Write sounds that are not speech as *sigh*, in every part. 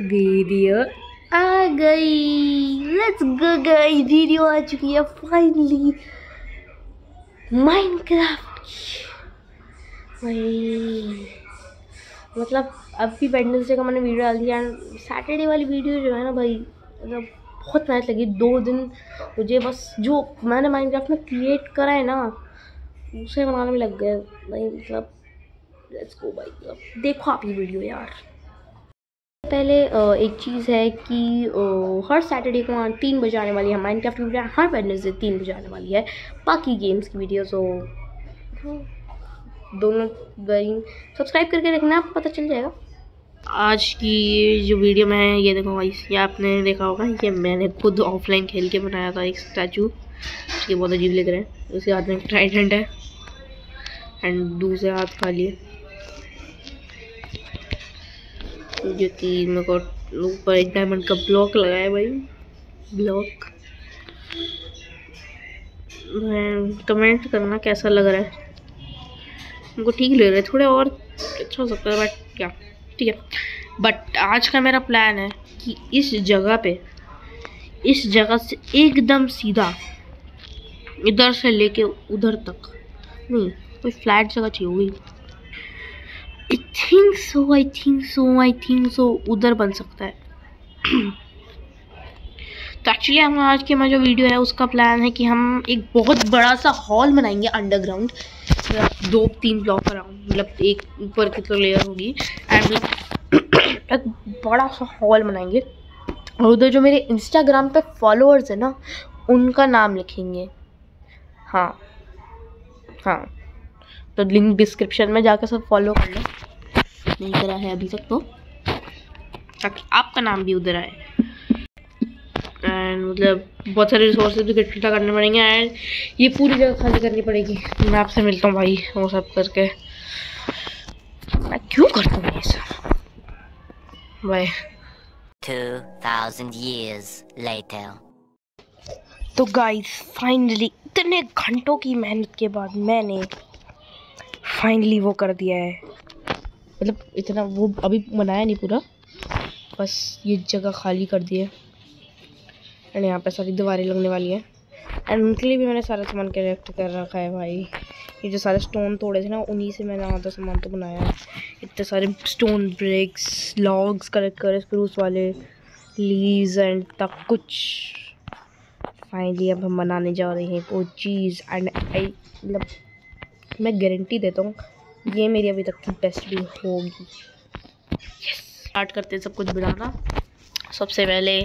Video आ गई। Let's go गई video आ चुकी है फाइनली माइनक्राफ्ट की। मतलब अभी वेडनेसडे का मैंने वीडियो डाल दिया सैटरडे वाली वीडियो जो है ना भाई मतलब बहुत मेहनत लगी। दो दिन मुझे बस जो मैंने माइनक्राफ्ट में क्रिएट करा है ना, उसे बनाने में लग गए भाई मतलब लेट्स गो भाई। अब देखो आप ये वीडियो यार। पहले एक चीज़ है कि हर सैटरडे को वहाँ तीन बजे आने वाली है माइनक्राफ्ट की वीडियो हर वेडनेसडे तीन बजे आने वाली है। बाकी गेम्स की वीडियो सो दोनों सब्सक्राइब करके रखना, आपको पता चल जाएगा। आज की जो वीडियो में है, ये देखो भाई ये आपने देखा होगा, ये मैंने खुद ऑफलाइन खेल के बनाया था एक स्टैचू उसके बहुत अजीब लग रहे हैं। उसके हाथ में ट्राइडेंट है एंड दूसरे हाथ खाली है। जो कि मेरे को ऊपर एक डायमंड का ब्लॉक लगाया भाई। ब्लॉक कमेंट करना कैसा लग रहा है? उनको ठीक लग रहा है, थोड़े और अच्छा हो सकता है बट क्या? ठीक है। बट आज का मेरा प्लान है कि इस जगह पे, इस जगह से एकदम सीधा इधर से लेके उधर तक। नहीं, कोई फ्लैट जगह चाहिए होगी। I think so I think so I think so उधर बन सकता है। तो एक्चुअली हम आज के हमारा जो वीडियो है, उसका प्लान है कि हम एक बहुत बड़ा सा हॉल बनाएँगे अंडरग्राउंड दो, तीन ब्लॉक अराउंड मतलब एक ऊपर की तो लेयर होगी। एंड एक बड़ा सा हॉल बनाएँगे। और उधर जो मेरे इंस्टाग्राम पे फॉलोअर्स है ना, उनका नाम लिखेंगे। हाँ। हाँ। तो लिंक डिस्क्रिप्शन में जाकर सब फॉलो कर लो। नहीं करा है अभी तक तो। ताकि आपका नाम भी उधर आए। एंड मतलब बहुत सारे रिसोर्सेज भी इकट्ठा करने पड़ेंगे एंड ये पूरी जगह खाली करनी पड़ेगी। मैं आपसे मिलता हूँ भाई वो सब करके। मैं क्यों करता हूँ ये सब? By 2000 years later. तो गाइस फाइनली इतने घंटों की मेहनत के बाद मैंने फाइनली वो कर दिया है। मतलब इतना वो अभी बनाया नहीं पूरा, बस ये जगह खाली कर दी है। एंड यहाँ पे सारी दीवारें लगने वाली हैं। एंड उनके लिए भी मैंने सारा सामान कलेक्ट कर रखा है भाई। ये जो सारे स्टोन तोड़े थे ना, उन्हीं से मैंने आधा सामान तो बनाया है। इतने सारे स्टोन ब्रिक्स लॉग्स कलेक्ट करे स्प्रूस वाले लीव्स एंड तक कुछ। फाइनली अब हम बनाने जा रहे हैं वो चीज़। एंड आई मतलब मैं गारंटी देता हूँ, ये मेरी अभी तक की बेस्ट भी होगी। स्टार्ट करते हैं सब कुछ बनाना। सबसे पहले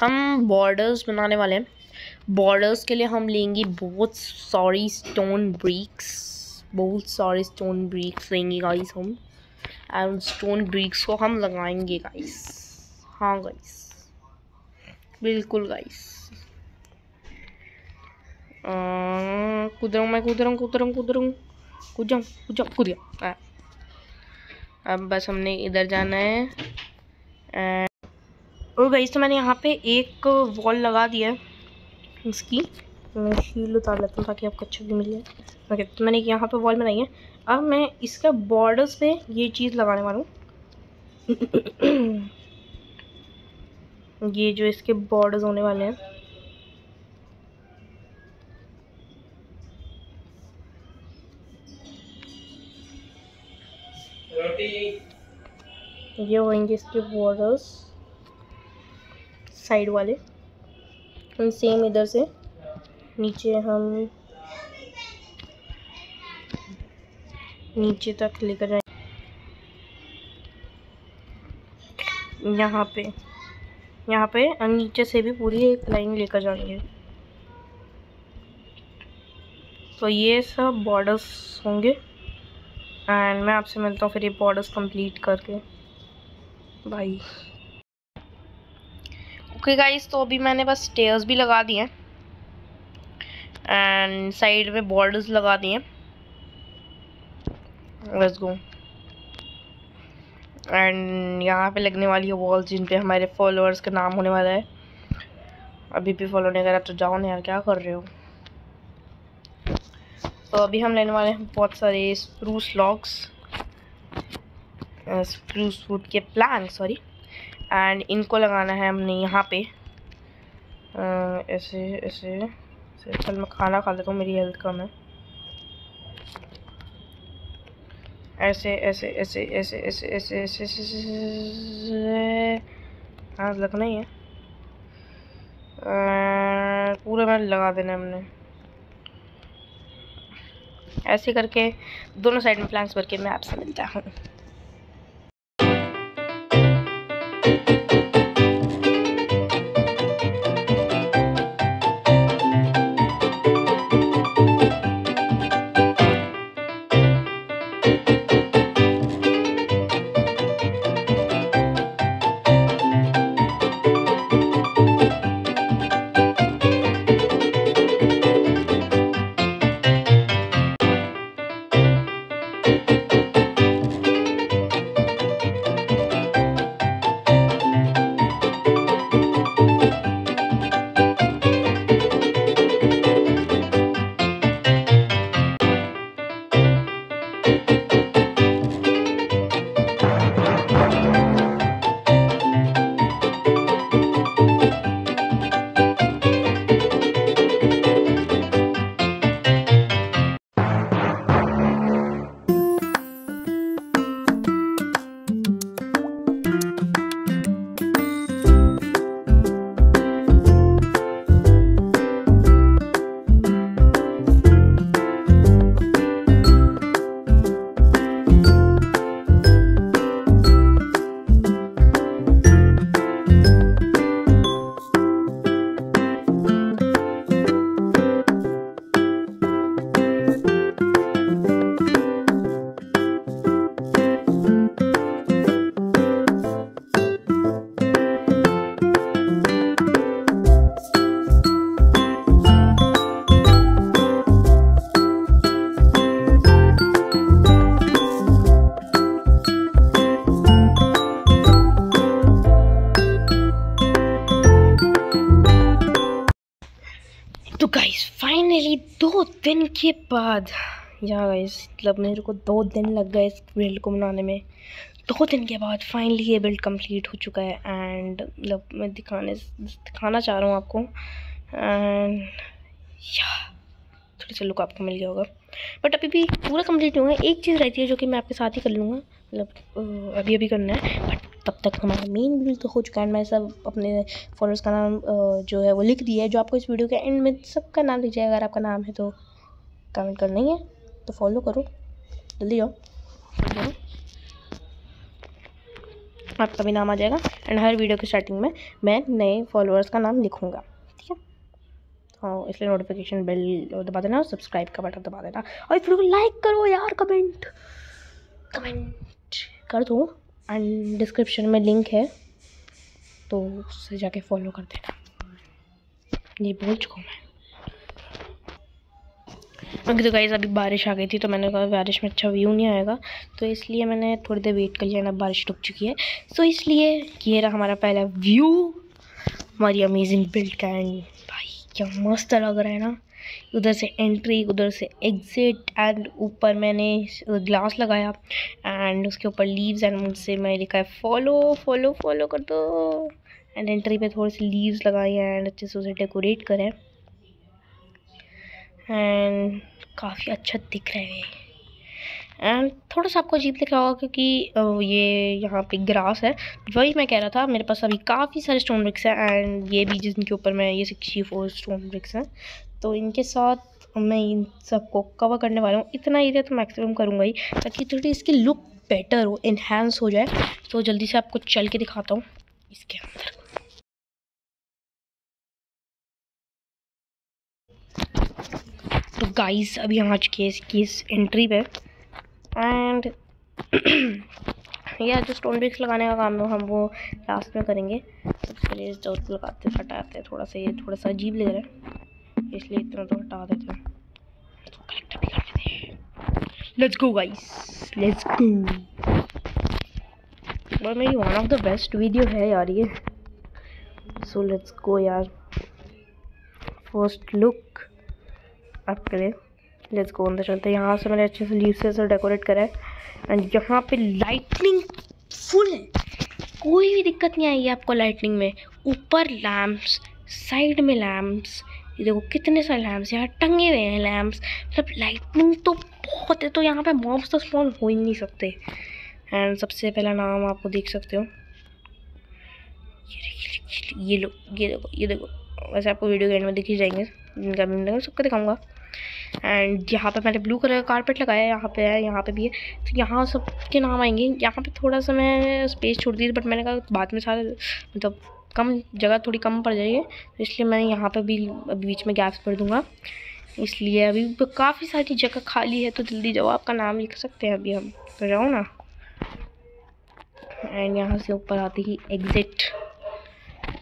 हम बॉर्डर्स बनाने वाले हैं। बॉर्डर्स के लिए हम लेंगे बहुत सॉरी स्टोन ब्रिक्स बहुत सारे स्टोन ब्रिक्स लेंगे गाइस हम। एंड स्टोन ब्रिक्स को हम लगाएँगे गाइस हाँ गाइस बिल्कुल गाइस कूद रहा हूँ मैं कूद रहा हूँ कूद रहा हूँ कूद रहा हूँ कूद जाऊँ कूद जाऊँ कूद गया अब बस हमने इधर जाना है और गई तो मैंने यहाँ पे एक वॉल लगा दिया है इसकी। मैं शील उतार लेता हूँ ताकि आपको अच्छा भी मिल जाए। ओके तो मैंने यहाँ पे वॉल बनाई है। अब मैं इसका बॉर्डर्स पे ये चीज़ लगाने वाला हूँ। *coughs* ये जो इसके बॉर्डर्स होने वाले हैं। ये होंगे इसके बॉर्डर्स साइड वाले. हम सेम इधर से. नीचे हम नीचे तक लेकर जाए यहाँ पे. यहाँ पे नीचे से भी पूरी एक लाइन लेकर जाएँगे. तो ये सब बॉर्डर्स होंगे. एंड मैं आपसे मिलता हूँ फिर ये बॉर्डर्स कंप्लीट करके। भाई ओके गाइस तो अभी मैंने बस स्टेयर्स भी लगा दिए एंड साइड में बॉर्डर्स लगा दिए लेट्स गो एंड यहाँ पे लगने वाली है वॉल्स जिन पे हमारे फॉलोअर्स का नाम होने वाला है। अभी भी फॉलो नहीं करा तो जाओ ना यार, क्या कर रहे हो? तो अभी हम लेने वाले हैं बहुत सारे स्प्रूस लॉक्स स्प्रूस वुड के प्लान सॉरी एंड इनको लगाना है हमने यहाँ पे ऐसे ऐसे चल मैं खाना खा लेता हूँ मेरी हेल्थ कम है ऐसे ऐसे ऐसे ऐसे ऐसे ऐसे ऐसे ऐसे हाँ लगना ही है पूरा पूरे में लगा देना हमने ऐसे करके दोनों साइड में प्लांट्स भर के मैं आपसे मिलता हूँ। के बाद, या गाइस मतलब मेरे को दो दिन लग गए इस बिल्ड को बनाने में। दो दिन के बाद फाइनली ये बिल्ड कंप्लीट हो चुका है एंड मतलब मैं दिखाने, दिखाना चाह रहा हूँ आपको। एंड या थोड़ा सा लुक आपको मिल गया होगा। बट अभी भी पूरा कंप्लीट नहीं हुआ। एक चीज़ रहती है जो कि मैं आपके साथ ही कर लूँगा। मतलब अभी अभी करना है। बट तब तक हमारा मेन बिल्ड तो हो चुका है। मैं सब अपने फॉलोअर्स का नाम जो है वो लिख दिया है, जो आपको इस वीडियो के एंड में सबका नाम लिख जाएगा अगर आपका नाम है तो। कमेंट करना ही है तो फॉलो करो। जल्दी आओ। आपका भी नाम आ जाएगा। एंड हर वीडियो के स्टार्टिंग में मैं नए फॉलोअर्स का नाम लिखूँगा। ठीक है? हाँ इसलिए नोटिफिकेशन बेल दबा देना और सब्सक्राइब का बटन दबा देना। और इस वीडियो को लाइक करो यार कमेंट कमेंट कर दो। एंड डिस्क्रिप्शन में लिंक है तो उससे जाके फॉलो कर देना। ये बोल चुका हूँ मैं। अभी तो गाइस अभी बारिश आ गई थी तो मैंने कहा बारिश में अच्छा व्यू नहीं आएगा। तो इसलिए मैंने थोड़ी देर वेट कर लिया, ना बारिश रुक चुकी है। सो इसलिए ये रहा हमारा पहला व्यू हमारी अमेजिंग बिल्ड का एंड भाई, क्या मस्त लग रहा है ना? उधर से एंट्री उधर से एग्जिट एंड ऊपर मैंने ग्लास लगाया एंड उसके ऊपर लीव्स एंड मुझसे मैं लिखा है फॉलो फॉलो फॉलो कर दो। एंड एंट्री पे थोड़े से लीव्स लगाए एंड अच्छे से उसे डेकोरेट करें। एंड काफ़ी अच्छा दिख रहा है एंड थोड़ा सा आपको अजीब दिख रहा होगा क्योंकि ये यहाँ पे ग्रास है। वही मैं कह रहा था, मेरे पास अभी काफ़ी सारे स्टोन ब्रिक्स हैं एंड ये भी जिनके ऊपर मैं ये सिक्सटी फोर स्टोन ब्रिक्स हैं। तो इनके साथ मैं इन सबको कवर करने वाला हूँ। इतना एरिया तो मैक्सिमम करूँगा ही, ताकि थोड़ी इसकी लुक बेटर हो इन्हेंस हो जाए। तो जल्दी से आपको चल के दिखाता हूँ इसके अंदर। तो गाइस अभी हम आ चुके हैं इसकी इस एंट्री पे। एंड या *clears throat* जो स्टोन ब्रिक्स लगाने का काम है, हम वो लास्ट में करेंगे। सबसे पहले इस लगाते, हटाते हैं थोड़ा सा, ये थोड़ा सा अजीब लग रहा है। इसलिए इतना तो हटा देते हैं। लेते हैं। Let's go guys let's go और मेरी one of the best video है यार ये। सो लेट्स गो यार। फ़र्स्ट लुक आपके लिए लेट्स गो अंदर चलते हैं। यहाँ से मैंने अच्छे से लीव से डेकोरेट करा है। एंड यहाँ पे लाइटनिंग फुल है कोई भी दिक्कत नहीं आएगी आपको लाइटनिंग में। ऊपर लैम्प्स साइड में लैम्प्स ये देखो कितने सारे लैम्प्स यहाँ टंगे हुए हैं लैम्प्स मतलब लाइटनिंग तो बहुत है तो यहाँ पे मॉब्स तो स्पॉन हो ही नहीं सकते। एंड सबसे पहला नाम आपको देख सकते हो। ये लो, ये देखो ये देखो। वैसे आपको वीडियो के एंड में दिख जाएँगे। जिनका भी मैं सबको दिखाऊँगा। एंड यहाँ पे मैंने ब्लू कलर का कारपेट लगाया, यहाँ पे है, यहाँ पे भी है। तो यहाँ सब के नाम आएँगे। यहाँ पे थोड़ा सा मैं स्पेस छोड़ दी बट मैंने कहा बाद में सारे मतलब कम जगह थोड़ी कम पड़ जाएगी तो इसलिए मैं यहाँ पे भी, अभी बीच में गैप्स भर दूँगा। इसलिए अभी काफ़ी सारी जगह खाली है तो जल्दी जाओ आपका नाम लिख सकते हैं अभी हम। तो जाओ ना? एंड यहाँ से ऊपर आते ही एग्ज़िट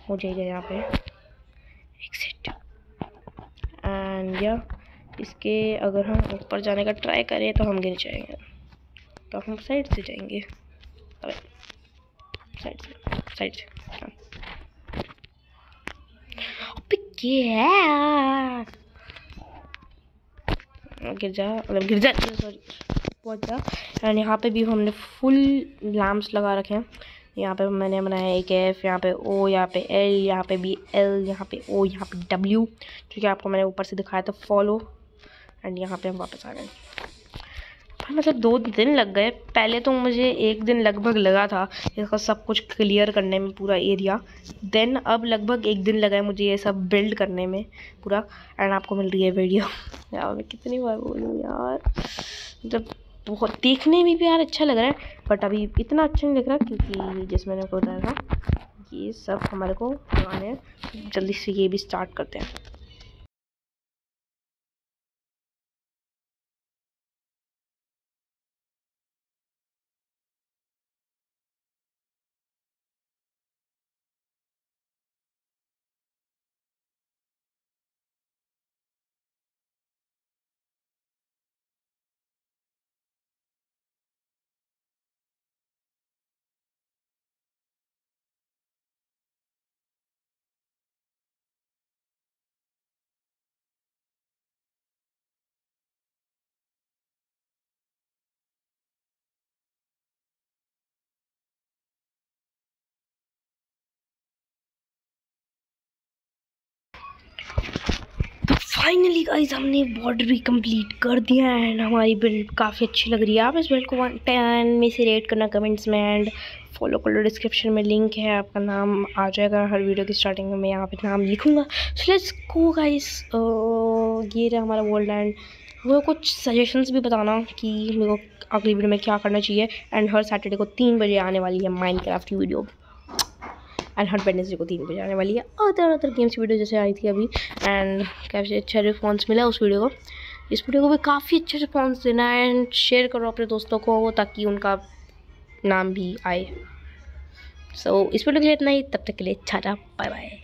हो जाएगा यहाँ पे। एग्ज़िट एंड या इसके अगर हम ऊपर जाने का ट्राई करें तो हम गिर जाएँगे। तो हम साइड से जाएँगे। अरे साइड से साइड से हाँ। गिर जा मतलब गिर जा पहुँच जा। एंड यहाँ पे भी हमने फुल लैम्प्स लगा रखे हैं। यहाँ पे मैंने बनाया एक एफ़ यहाँ पे ओ यहाँ पे एल यहाँ पे बी एल यहाँ पे ओ यहाँ पे डब्ल्यू जो कि आपको मैंने ऊपर से दिखाया था फॉलो एंड यहाँ पे हम वापस आ गए। भाई मतलब दो दिन लग गए। पहले तो मुझे एक दिन लगभग लगा था इसका सब कुछ क्लियर करने में पूरा एरिया देन अब लगभग एक दिन लगा है मुझे ये सब बिल्ड करने में पूरा। एंड आपको मिल रही है वीडियो यार, मैं कितनी बार बोलूँ यार। मतलब बहुत देखने में भी यार अच्छा लग रहा है बट अभी इतना अच्छा नहीं लग रहा क्योंकि जैसे मैंने बताया था, ये सब हमारे को लगाने जल्दी से ये भी स्टार्ट करते हैं। फाइनली गाइस हमने बॉर्डर भी कंप्लीट कर दिया एंड हमारी बिल्ड काफ़ी अच्छी लग रही है। आप इस बिल्ड को वन टेन में से रेट करना कमेंट्स में एंड फॉलो कर लो डिस्क्रिप्शन में लिंक है, आपका नाम आ जाएगा। हर वीडियो की स्टार्टिंग में मैं यहाँ पे नाम लिखूँगा। सो लेट्स गो गाइस ये रहा हमारा वर्ल्ड एंड वो कुछ सजेशंस भी बताना कि मेरे को अगली वीडियो में क्या करना चाहिए। एंड हर सैटरडे को तीन बजे आने वाली है माइंड क्राफ्ट की वीडियो एंड हर वेडनेसडे को तीन बजे आने वाली है। अदर तरह गेम्स की वीडियो जैसे आई थी अभी एंड काफ़ी अच्छा रिस्पॉन्स मिला उस वीडियो को। इस वीडियो को भी काफ़ी अच्छा रिस्पॉन्स देना है एंड शेयर करो अपने दोस्तों को ताकि उनका नाम भी आए। सो so, इस वीडियो के लिए इतना ही। तब तक के लिए अच्छा बाय बाय